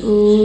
Ooh.